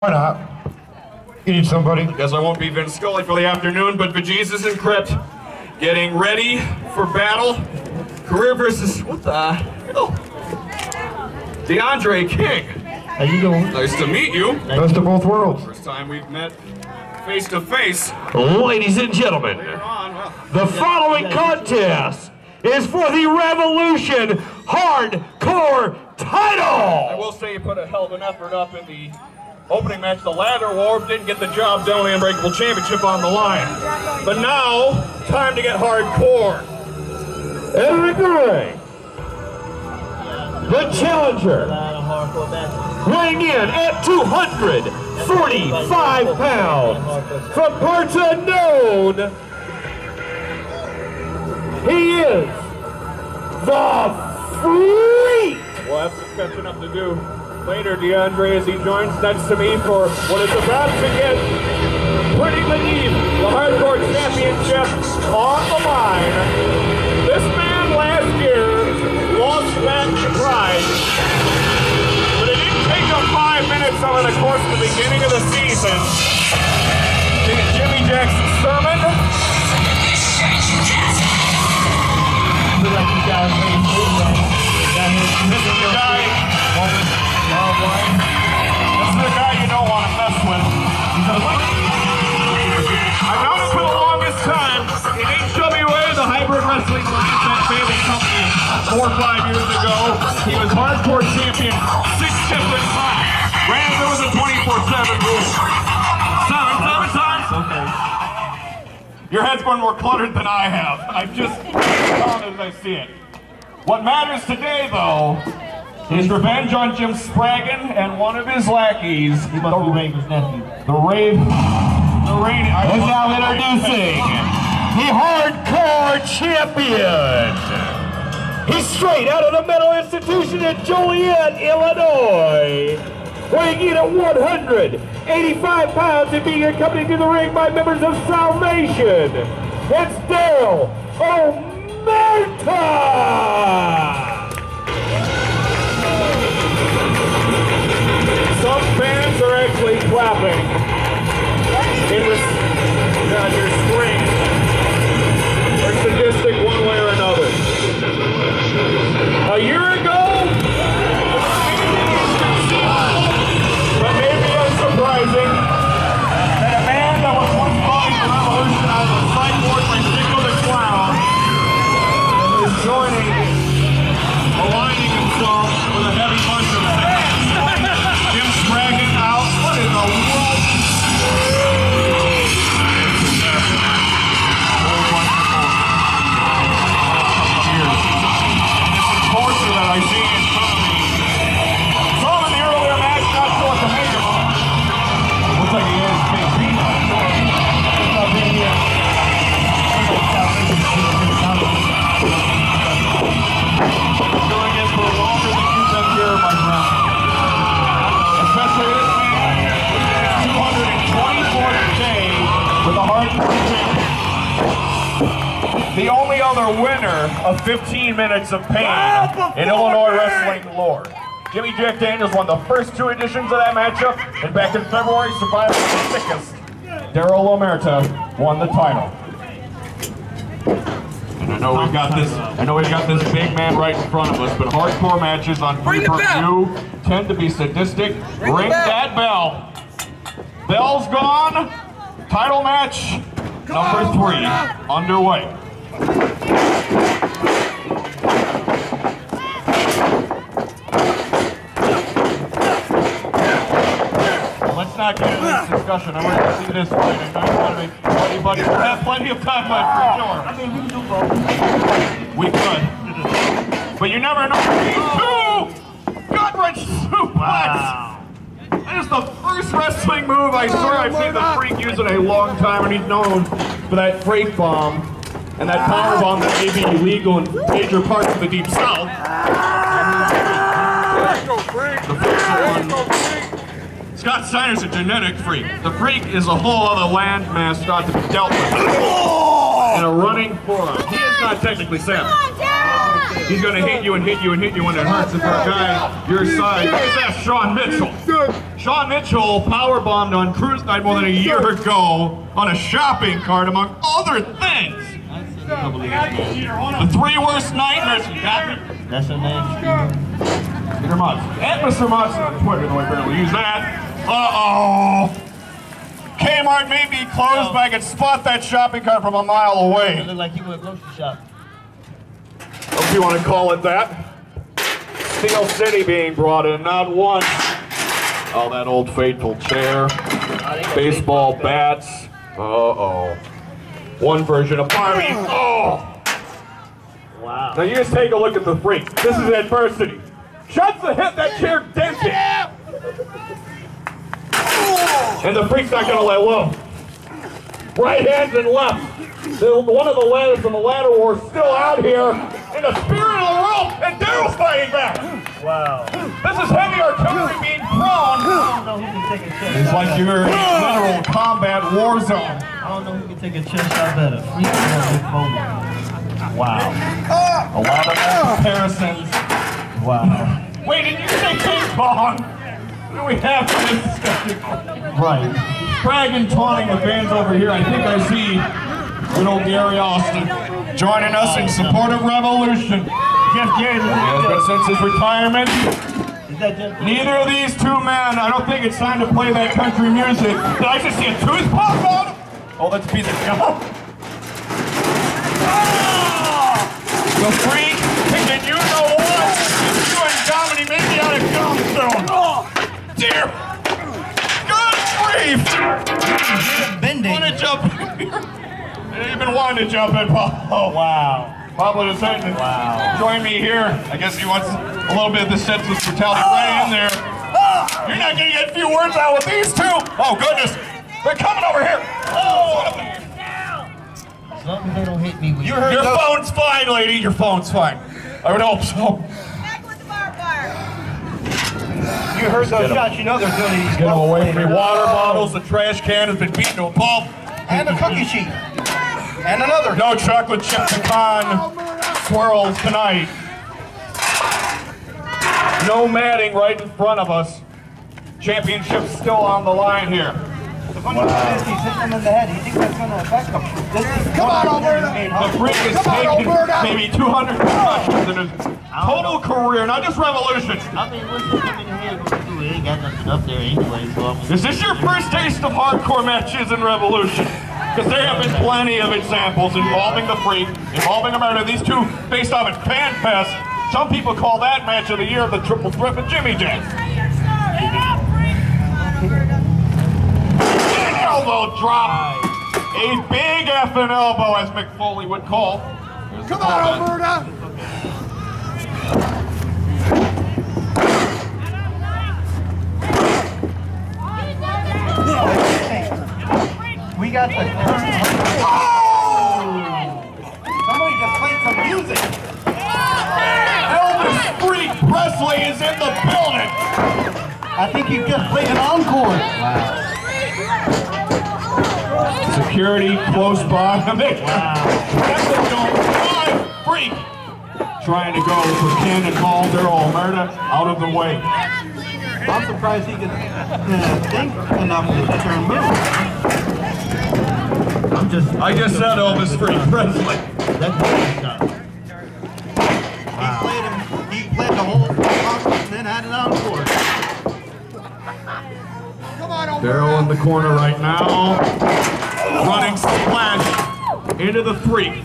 Why not? You need somebody? Yes, I won't be Vince Scully for the afternoon, but Jesus and Crypt getting ready for battle. Career versus, what the hell? DeAndre King. How you doing? Nice to meet you. Best of both worlds. First time we've met face to face. Ladies and gentlemen, on, well, the following contest is for the Revolution Hardcore title. I will say you put a hell of an effort up in the opening match. The ladder war didn't get the job done. The Unbreakable Championship on the line. But now, time to get hardcore. The ring, the challenger, weighing in at 245 pounds, from parts unknown, he is the Freak. We'll have some up to do later, DeAndre, as he joins next to me for what is about to get pretty beneath the Hardcore Championship on the line. This man last year lost to pride, but it didn't take him five minutes over the course of the beginning of the season Jimmy Jackson's sermon. This is the guy. This is four or five years ago, he was hardcore champion six different times. Ran there was a 24-7 rule. Seven, seven times? Okay. Your head's been more cluttered than I have. I'm just as I see it. What matters today, though, is revenge on Jim Spraggin and one of his lackeys. He must be Raven's nephew. The Rave. The Rain. And now introducing the Hardcore Champion. He's straight out of the mental institution in Joliet, Illinois. Weighing in at 185 pounds and being accompanied to the ring by members of Salvation. It's Dale O'Merta. Some fans are actually clapping. It was God, The only other winner of 15 minutes of pain in Illinois wrestling lore. Jimmy Jack Daniels won the first two editions of that matchup, and back in February, Survivor the sickest. Darrell O'Merta won the title. And I know we've got this. I know we've got this big man right in front of us, but hardcore matches on pay-per-view tend to be sadistic. Ring that bell. Bell's gone. Title match number three underway. Let's not get into this discussion. I want to see this fight. I know you want to make anybody. We'll have plenty of time left for sure. I mean, we can do both. We could. But you never know. Two! Gut wrench suplex! Wow. That is the first wrestling move I swear I've seen the freak use in a long time, and he's known for that freight bomb and that power bomb that may be illegal in major parts of the Deep South. Scott Steiner's a genetic freak. The freak is a whole other landmass not to be dealt with. And a running forearm. He is not technically savage. He's gonna hit you and hit you and hit you when it hurts. And for a guy your size, here's that Sean Mitchell. Sean Mitchell power bombed on cruise night more than a year ago on a shopping cart, among other things. The three worst nightmares. You got me? That's her name, Peter Mutz. At Mr. Mutz on Twitter, though I barely use that. Uh-oh. Kmart may be closed, but I can spot that shopping cart from a mile away. It away. look like he went grocery shopping. If you want to call it that. Steel City being brought in, not once. Oh, that old faithful chair. Oh, baseball bats. Uh-oh. One version of Barbie. Mm. Oh! Wow. Now you just take a look at the freak. This is mm. adversity. Shots the hit, that chair dented. And the freak's not gonna let low. Right hands and left. The- one of the ladders from the ladder war is still out here in the spirit of the rope, and Darrell's fighting back. Wow. This is heavy artillery being thrown. I don't know who can take a chest It's like you're in a literal combat war zone. I don't know who can take a chest shot better. Freak or Mick Foley. Wow. Ah. A lot of ah. comparisons. Wow. Wait, did you say King Kong? What do we have for this discussion? Right. bragging, taunting the fans over here. I think I see good old Gary Austin joining us in support of Revolution. Jeff Jarrett, He has been since his retirement. is that Jeff? Neither of these two men, I don't think it's time to play that country music. Did I just see a tooth pop out? Oh, that's a piece of gum. The freak, and you know what? You and Domini make me out of gum soon. Oh, dear. Good grief. Bending. Want to jump in here? You've been wanting to jump in, Pablo. Wow. Pablo DeSantis. Wow. Join me here. I guess he wants a little bit of the senseless brutality right in there. Ah! You're not going to get a few words out with these two. Oh, goodness. They're coming over here. Oh, As long as they don't hit me with your phone's fine, lady. Your phone's fine. I would hope so. Back with the bar bar. You heard those shots, you know they're good. He's Get them away from me. Water bottles, the trash can has been beaten to a pulp. And a cookie sheet. And another. No chocolate chip pecan swirls tonight. No matting right in front of us. Championship still on the line here. The funny part is he's hitting him in the head. He thinks that's going to affect him. This is Come on, O'Merta. The freak has taken maybe 200 concussions in his total career, not just Revolution. I mean, what's in the? What you do? Ain't got nothing up there anyway, so I mean. Is this your first taste of hardcore matches in Revolution? Because there have been plenty of examples involving the Freak, involving O'Merta. These two based off at Fan Fest. Some people call that match of the year the triple threat with Jimmy Jam. Elbow drop. A big effing elbow, as Mick Foley would call. Come on, O'Merta! We got the. Somebody just played some music. Elvis Freak Presley is in the building. I think you just played an encore. Security close by. Freak trying to go for Cannonball. Darrell O'Merta out of the way. I'm surprised he could uh, think enough to turn move. I'm just. I just said Elvis Freak Presley. That's what stuff. He played him. He played the whole concert and then had it encore. Darrell in the corner right now. Running splash into the three.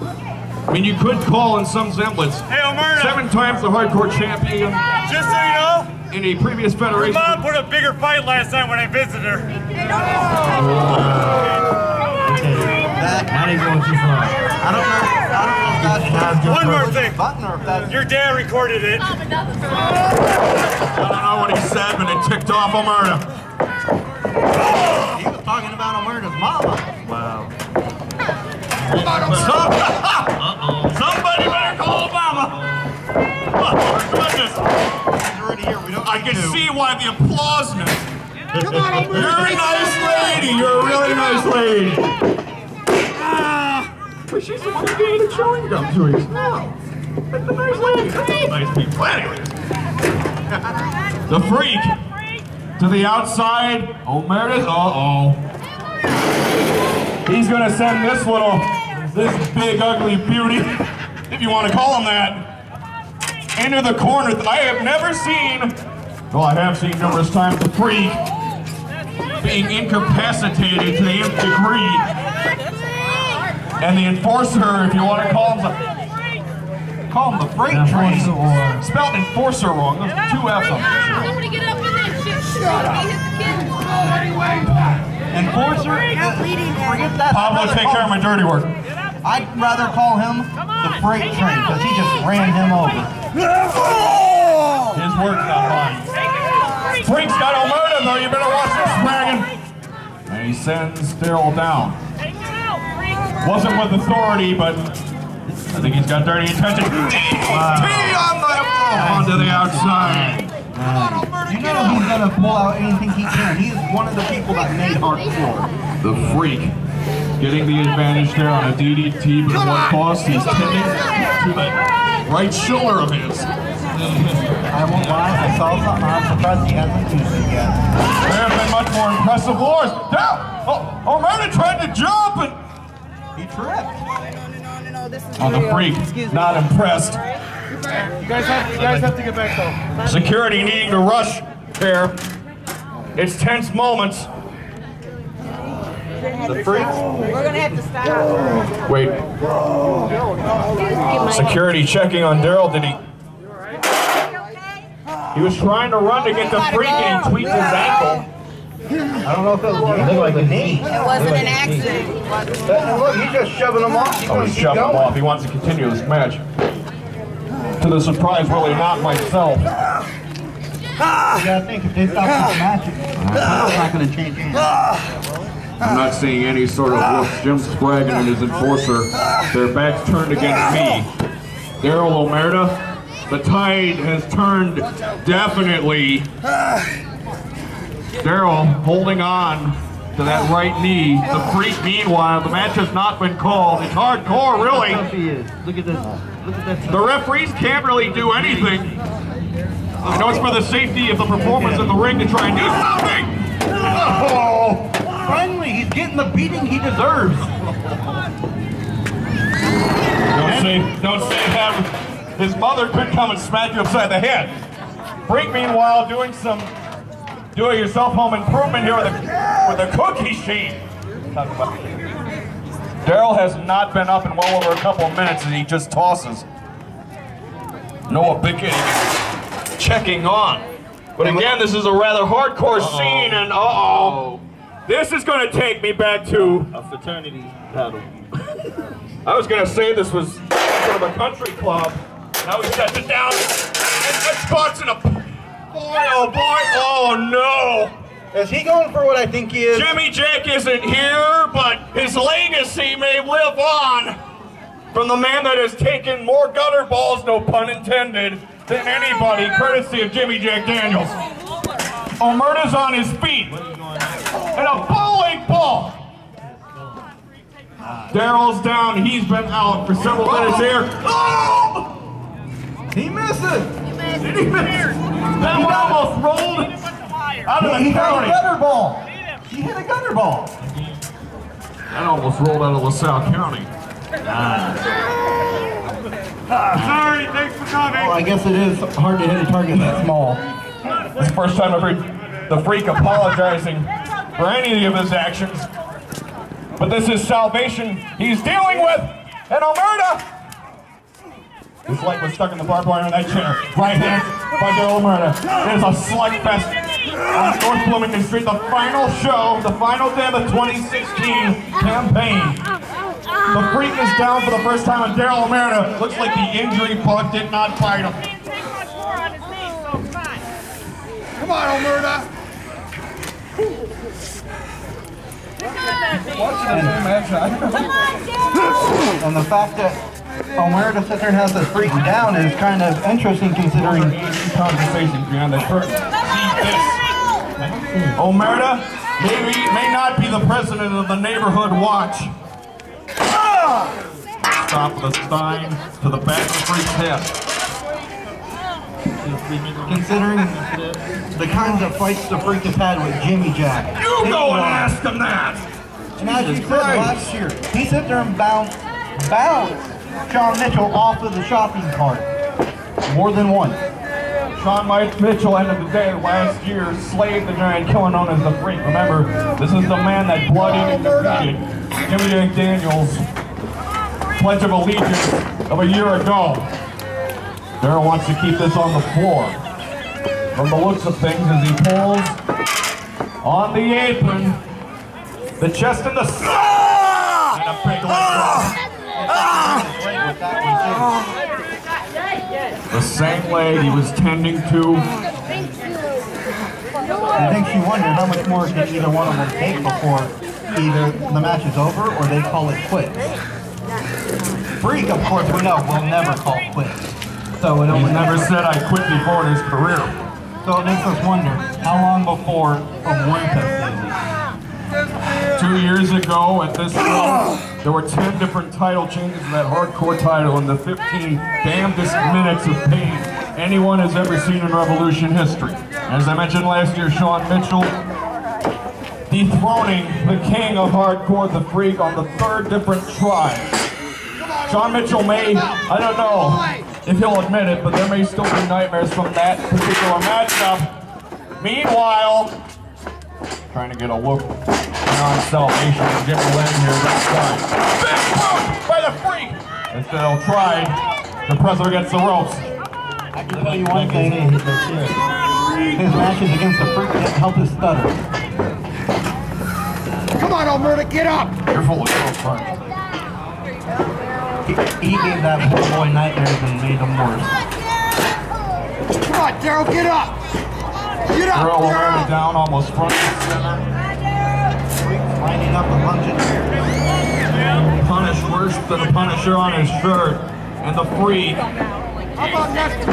I mean, you could call in some semblance. Hey, O'Merta, Seven times the hardcore champion just so you know, in a previous your federation. mom put a bigger fight last night when I visited her. Now he's going too far. I don't know. I don't know if that's just One more thing. button or if that's. Your dad recorded it. I don't know what he said, but it ticked off O'Merta. He was talking about O'Merta's mama. Wow. Somebody better call Obama. Oh, goodness. He's already here. I can see why the applause now. Come on, You're a nice lady. You're a really nice lady. But she's the one who gave the chewing gum to us. No. That's a nice lady. That's all nice people. Anyways. The freak to the outside. Oh, O'Merta, uh-oh. He's gonna send this little, this big ugly beauty, if you want to call him that, into the corner. That I have never seen, well I have seen numerous times, the freak being incapacitated to the nth degree. And the enforcer, if you want to call him the, call him the freight train. Spelled enforcer wrong. There's two F's on there. Somebody get up in that shit. Shut up. Enforcer? Forget that. Pablo, take care of my dirty work. I'd rather call him the freight train because he just ran him over. His word's not mine. Freak's got O'Merta though, you better watch this wagon. And he sends Darrell down. Wasn't with authority, but I think he's got dirty intentions. T on the onto the outside. You know he's gonna pull out anything he can. He's one of the people that made hardcore. The freak getting the advantage there on a DDT, but at what cost? He's tending to the right shoulder of his. I won't lie, I saw something. I'm surprised he hasn't used it yet. There have been much more impressive wars. Down! Oh, O'Merta tried to jump and He tripped. Oh, the freak, not impressed. You guys have, you guys have to get back though. Security needing to rush there. It's tense moments. The freak. We're gonna have to stop. Wait, security checking on Darrell. Did he? He was trying to run to get the freak and he tweaked his ankle. I don't know if it was it looked like a knee. It wasn't an accident. Look, he's just shoving him off. He's Oh, he's keep shoving him off. He wants to continue this match. To the surprise, really not myself. You gotta think if they stop this match, it's not gonna change hands. I'm not seeing any sort of look. Jim Sprague and his enforcer. Their backs turned against me. Darrell O'Merta. The tide has turned definitely. Darrell holding on to that right knee. The freak, meanwhile, the match has not been called. It's hardcore, really. Tough he is. Look at this. Look at that. The referees can't really do anything. I know, it's for the safety of the performers in the ring to try and do something. Oh! Finally, he's getting the beating he deserves. Don't say, don't say that. His mother could come and smack you upside the head. Freak, meanwhile, doing some do-it-yourself home improvement here with a, with a cookie sheet. Darrell has not been up in well over a couple of minutes and he just tosses. Noah Bickett checking on. But again, this is a rather hardcore scene and uh-oh. This is going to take me back to A fraternity battle. I was gonna say this was sort of a country club. Now he sets it down and gets spots in a. Boy, oh boy, oh no! Is he going for what I think he is? Jimmy Jack isn't here, but his legacy may live on from the man that has taken more gutter balls, no pun intended, than anybody, courtesy of Jimmy Jack Daniels. O'Merta's on his feet. And a bowling ball. Darrell's down. He's been out for several minutes here. Oh! He misses. Did he miss? That one almost rolled out of He the hit a gutter ball. He hit a gutter ball. That almost rolled out of LaSalle County. Ah, sorry, thanks for coming. Well, I guess it is hard to hit a target that small. It's the first time I've heard the freak apologizing for any of his actions. But this is salvation he's dealing with. And O'Merta! His leg was stuck in the barbed wire in that chair. Right hand by Darrell O'Merta. It is a slugfest on North Bloomington Street. The final show, the final day of the 2016 campaign. The freak is down for the first time, and Darrell O'Merta looks like the injury bug did not bite him. Come on, O'Merta. And the fact that O'Merta sits there and has the freak down is kind of interesting considering conversations behind the curtain. See this. O'Merta maybe may not be the president of the neighborhood watch. Stop the stein to the back of the freak's head. considering the kinds of fights the freak has had with Jimmy Jack. You go and ask him that! And as you said last year, he sit there and bounce, bounce Sean Mitchell off of the shopping cart more than once. Sean Mike Mitchell, end of the day, last year, slayed the giant killer known as the Freak. Remember, this is the man that bloodied and defeated Jimmy Jack Daniels' Pledge of Allegiance of a year ago. Darrell wants to keep this on the floor. From the looks of things, as he pulls on the apron, the chest and the ah! and a big leg ah! drop. The same leg he was tending to I think you wonder how much more can either one of them take before either the match is over or they call it quits. Freak, of course, we know will never call quits. So it He only never said I quit before in his career. So it makes us wonder how long before Olympus is Two years ago at this point, there were 10 different title changes in that hardcore title and the 15 damnedest minutes of pain anyone has ever seen in Revolution history. As I mentioned last year, Sean Mitchell dethroning the king of hardcore, the freak, on the third different try. Sean Mitchell may, I don't know if he'll admit it, but there may still be nightmares from that particular matchup. Meanwhile, trying to get a look on salvation and get Len here this time. Big boot by the freak! Instead of tried to press her against the ropes. I can tell you one thing, his matches against the freak didn't help his stutter. Come on, O'Merta, get up! You're full of girl punch. He, he gave that poor boy nightmares and made them worse. Come on, Darrell, get up! Girl O'Merta down almost front and center. Lining up a bunch of chairs. Punished worse than a Punisher on his shirt. And the freak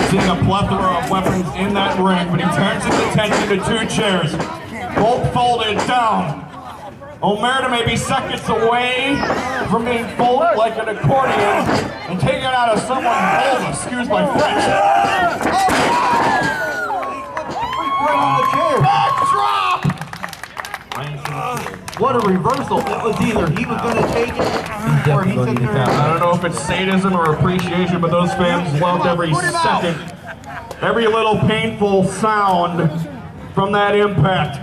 seeing a plethora of weapons in that ring, but he turns his attention to two chairs, both folded down. O'Merta may be seconds away from being folded like an accordion and taken out of someone's hole, excuse my French. Right on the chair. Backdrop! What a reversal. It was either he was going to take it or he sit there I don't know if it's sadism or appreciation, but those fans loved every second, every little painful sound from that impact.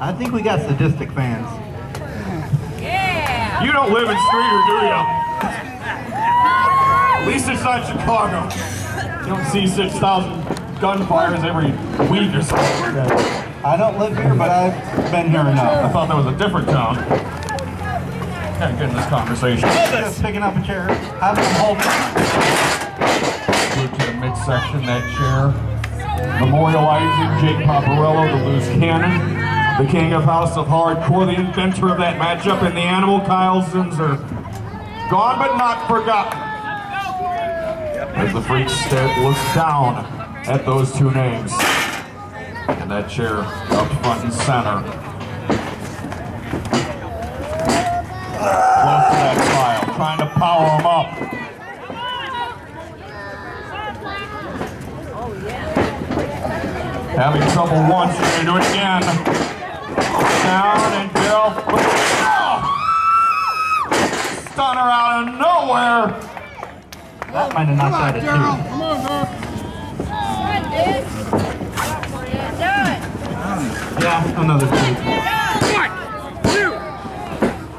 I think we got sadistic fans. Yeah. You don't live in Streator, do you? At least it's not Chicago. You don't see 6,000 gunfires every week or something. I don't live here, but I've been here enough. I thought that was a different town. Can't get in this conversation. Just picking up a chair, having them hold it. Move to the midsection, that chair. Memorializing Jake Paparello, the loose cannon. The king of House of Hardcore, the inventor of that matchup, and the animal Kyle Zinzer. Gone but not forgotten. As the freak stare looks down at those two names. And that chair up front and center. Close to that pile, trying to power him up. Having trouble once, you're gonna do it again. Down and Bill. Stunner out of nowhere. That might have knocked out a two. Come on, man. Yeah, another two.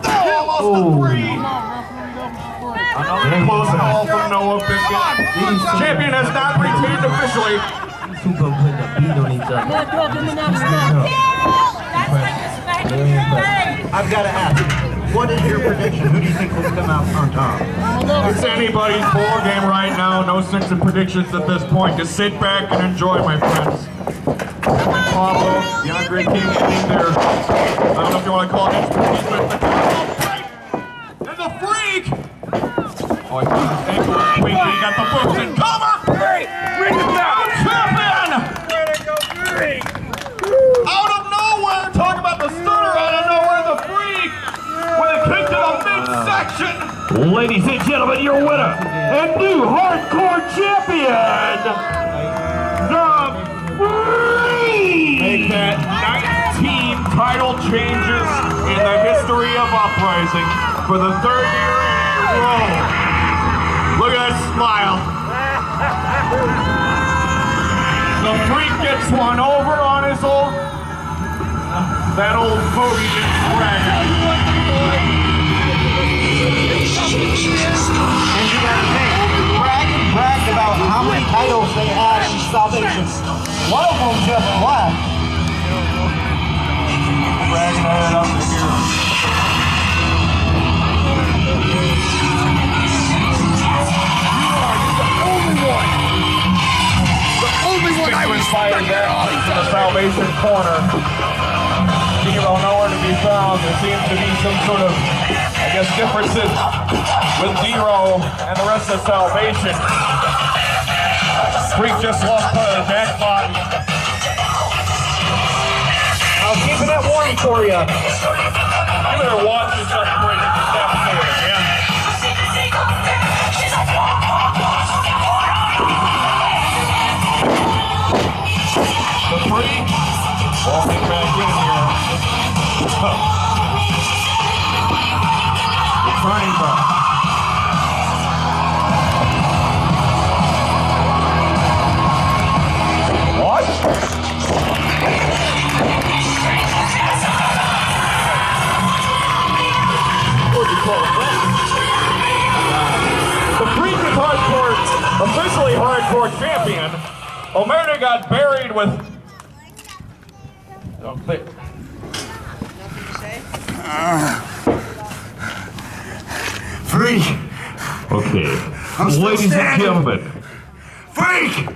Almost a three. Another close call from Noah Pickett. Champion has not retained officially. two gonna put a beat on each other. I've got to ask, what is your prediction? Who do you think will come out on top? It's anybody's ball game right now. No sense of predictions at this point. Just sit back and enjoy, my friends. Pablo, DeAndre King in there. I don't know if you want to call it expertise, but the and the freak. Oh, I think. He got the boots and cover. Champion. Out of nowhere, talk about the stunner. Out of nowhere, the freak with a kick to the midsection. Ladies and gentlemen, your winner and new hardcore champion, the Freak! Make that 19 title changes in the history of Uprising for the third year in a row. Look at that smile. The Freak gets one over on his old, that old fogey gets bragged. And you brag and bragged about how many titles they had in Salvation. One of them just left. Bragging it up here. The only one I was fired there to the Salvation corner. Zero nowhere to be found. There seems to be some sort of, I differences with Zero and the rest of Salvation. Freak just lost part of the jackpot. I'll keep it at warning for you. You better watch this up before you again. The Freak walking back in here. Returning I'm still Ladies and standing. gentlemen, Freak!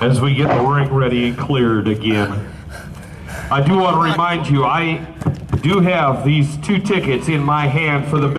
as we get the ring ready and cleared again, I do want to remind you I do have these two tickets in my hand for the